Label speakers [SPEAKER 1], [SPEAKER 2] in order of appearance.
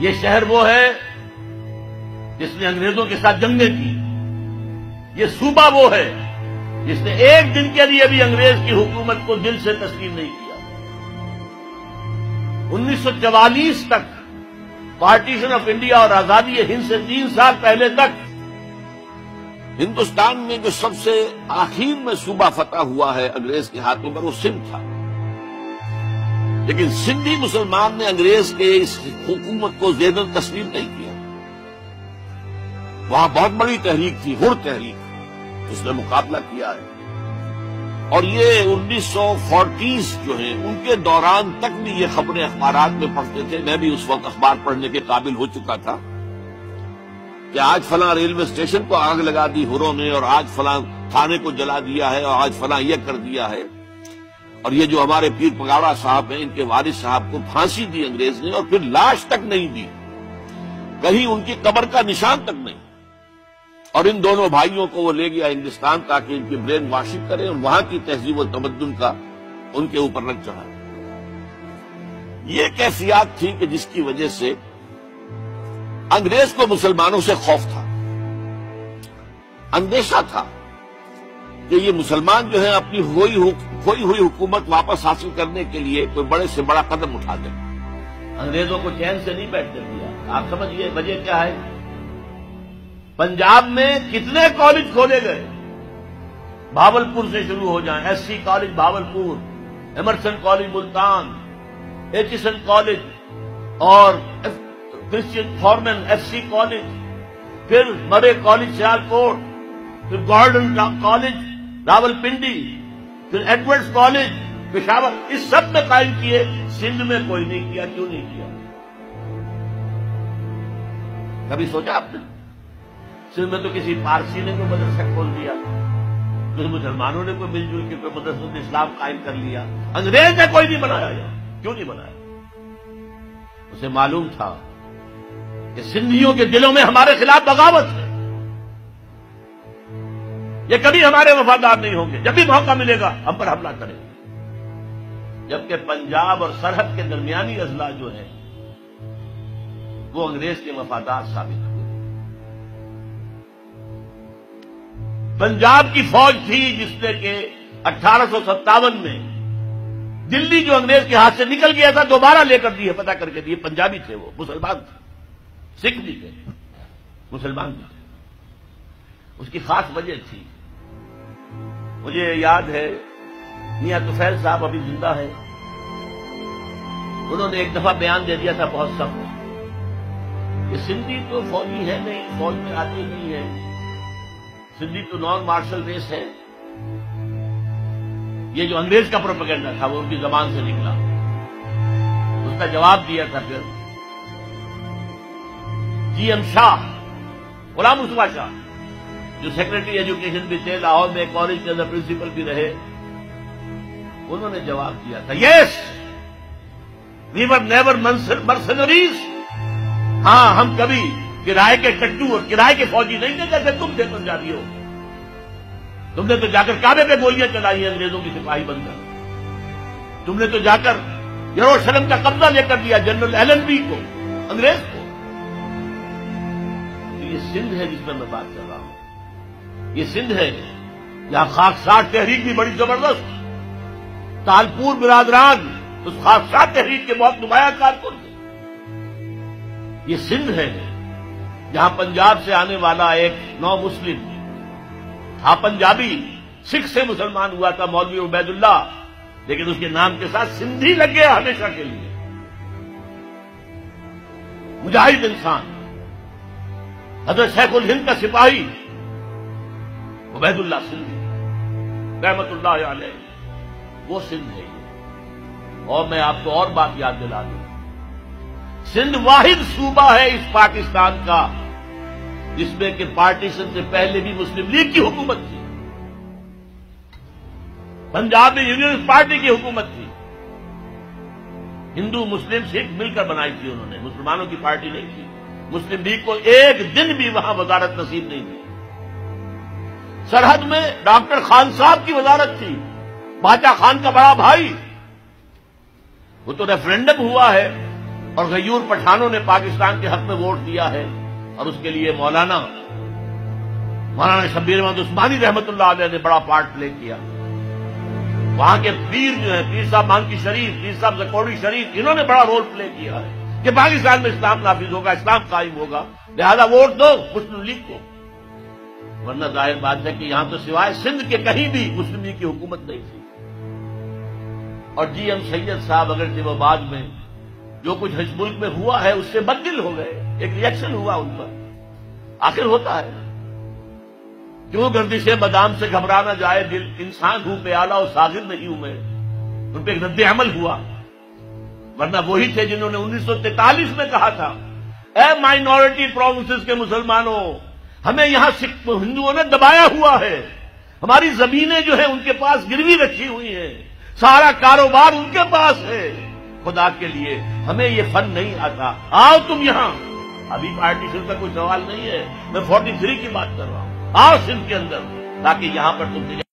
[SPEAKER 1] ये शहर वो है जिसने अंग्रेज़ों के साथ जंगें की। ये सूबा वो है जिसने एक दिन के लिए भी अंग्रेज़ की हुकूमत को दिल से तस्लीम नहीं किया। 1944 तक पार्टीशन ऑफ़ इंडिया और आज़ादी हिंद से तीन साल पहले तक हिंदुस्तान में जो सबसे आखिर में सूबा फतह हुआ है अंग्रेज़ के हाथों पर वो सिंध था। लेकिन सिंधी मुसलमान ने अंग्रेज़ के इस हुकूमत को जेदन तस्लीम नहीं किया। वहाँ बहुत बड़ी तहरीक थी, हुर तहरीक। उसने मुकाबला किया है। और ये 1940 जो है, उनके दौरान तक भी ये खबरें अखबार में पढ़ते थे। मैं भी उस वक्त अखबार पढ़ने के काबिल हो चुका था कि आज फला रेलवे स्टेशन को आग लगा दी हुरों ने और आज फला थाने को जला दिया है और आज फला यह कर दिया है। और ये जो हमारे पीर पगाड़ा साहब हैं, इनके वारिस साहब को फांसी दी अंग्रेज़ ने और फिर लाश तक नहीं दी। कहीं उनकी कब्र का निशान तक नहीं। और इन दोनों भाइयों को वो ले गया हिंदुस्तान ताकि इनकी ब्रेन वॉशिंग करें और वहाँ की तहजीब और तमद्दुन का उनके ऊपर रंग चढ़ा ये कैफियत थी कि जिसकी वजह से अंग्रेज़ को मुसलमानों से खौफ था। अंदेशा था। कि ये मुसलमान जो है अपनी खोई खोई हुई हुकूमत वापस हासिल करने के लिए कोई बड़े से बड़ा कदम उठा दे। अंग्रेज़ों को चैन से नहीं बैठने दिया। आप समझिए, वजह क्या है? पंजाब में कितने कॉलेज खोले गए? भावलपुर से शुरू हो जाएँ SC college Bahawalpur Emerson college Multan Aitchison college और क्रिश्चियन फॉर्मन एससी कॉलेज फिर मरे कॉलेज सियालकोट फिर गॉर्डन कॉलेज रावलपिंडी, फिर एडवर्ड्स कॉलेज, पेशावर, इस सब में कायम किए, सिंध में कोई नहीं किया, क्यों नहीं किया? कभी सोचा आपने? सिंध में तो किसी पारसी ने कोई मदरसा खोल दिया फिर मुसलमानों ने कोई मिलजुल के कोई मदरसों ने इस्लाम कायम कर लिया, अंग्रेज़ ने कोई नहीं बनाया क्यों नहीं बनाया? उसे मालूम था कि सिंधियों के दिलों में हमारे खिलाफ बगावत है। ये कभी हमारे वफादार नहीं होंगे। जब भी मौका मिलेगा, हम पर हमला करेंगे जबकि पंजाब और सरहद के दरमियानी अजला जो है, वो अंग्रेज़ के वफादार साबित हुए। पंजाब की फौज थी जिसने के अठारह में दिल्ली जो अंग्रेज़ के हाथ से निकल गया था, दोबारा लेकर दिए पता करके दिए। पंजाबी थे वो, मुसलमान थे। सिख भी थे, मुसलमान भी थे। उसकी खास वजह थी मुझे याद है, मियाँ तुफैल साहब अभी ज़िंदा है। उन्होंने एक दफ़ा बयान दे दिया था बहुत सख्त। कि सिंधी तो फौजी है नहीं, फौज में आते नहीं है। सिंधी तो नॉन मार्शल रेस है। ये जो अंग्रेज़ का प्रोपेगेंडा था, वो उनकी जबान से निकला। उसका जवाब दिया था फिर, जी एम शाह, गुलाम मुस्तफ़ा शाह। जो सेक्रेटरी एजुकेशन भी थे, लाहौर में कॉलेज के अंदर प्रिंसिपल भी रहे, उन्होंने जवाब दिया था yes we were never mercenaries हाँ, हम कभी किराए के टट्टू और किराए के फौजी नहीं थे जैसे तुम थे, पंजाबी हो। तुमने तो जाकर काबे पे गोलियाँ चलाई हैं, अंग्रेज़ों की सिपाही बनकर। तुमने तो जाकर यरूशलेम का कब्जा लेकर दिया जनरल एलन बी को, अंग्रेज़ को। तो ये सिंध है जिसमें मैं बात कर रहा हूँ। ये सिंध है, यहाँ खाकसार तहरीक भी बड़ी ज़बरदस्त। तालपुर बिरादरान, उस खाकसार तहरीक के बहुत नुमाया कारकुन थे। ये सिंध है, जहाँ पंजाब से आने वाला एक नौ मुस्लिम था पंजाबी, सिख से मुसलमान हुआ था मौलवी उबैदुल्ला लेकिन उसके नाम के साथ सिंधी लग गया हमेशा के लिए। मुजाहिद इंसान, हज़रत शैखुल हिंद का सिपाही उबैदुल्ला सिंधी रहमतुल्लाह अलैह। वो सिंध है और मैं आपको और बात याद दिला दूँ। सिंध वाहिद सूबा है इस पाकिस्तान का, जिसमें कि पार्टीशन से पहले भी मुस्लिम लीग की हुकूमत थी। पंजाब में यूनियन पार्टी की हुकूमत थी। हिंदू, मुस्लिम, सिख मिलकर बनाई थी उन्होंने। मुसलमानों की पार्टी नहीं थी। मुस्लिम लीग को एक दिन भी वहाँ वजारत नसीब नहीं थी। सरहद में डॉक्टर खान साहब की वजारत थी। बाचा खान का बड़ा भाई। वो तो रेफरेंडम हुआ है और गयूर पठानों ने पाकिस्तान के हक में वोट दिया है और उसके लिए मौलाना मौलाना शब्बीर अहमद उस्मानी रहमतुल्लाह ने बड़ा पार्ट प्ले किया। वहाँ के पीर जो है, पीर साहब मानकी शरीफ, पीर साहब जकोड़ी शरीफ, इन्होंने बड़ा रोल प्ले किया है कि पाकिस्तान में इस्लाम नाफिज होगा, इस्लाम कायम होगा। लिहाजा वोट दो मुस्लिम लीग को। वरना ज़ाहिर बात है कि यहाँ तो सिवाय सिंध के कहीं भी मुस्लिम की हुकूमत नहीं थी। और जी एम सैयद साहब, अगर वो बाद में जो कुछ इस मुल्क में हुआ है, उससे बददिल हो गए, एक रिएक्शन हुआ उन पर। आखिर होता है। क्यों गर्दिश बदाम से घबराना जाए दिल? इंसान हूँ पे आला और सागिर नहीं हूँ मैं उन पर एक रद्द अमल हुआ। वरना वही थे जिन्होंने 1943 में कहा था, ए माइनॉरिटी प्रोविंसेस के मुसलमानों हमें यहाँ हिंदुओं ने दबाया हुआ है। हमारी जमीनें जो है, उनके पास गिरवी रखी हुई है। सारा कारोबार उनके पास है। खुदा के लिए हमें ये फन नहीं आता। आओ तुम यहाँ। अभी पार्टी पार्टीशन का कोई सवाल नहीं है। मैं 43 की बात कर रहा हूँ। आओ सिंध के अंदर, ताकि यहाँ पर तुम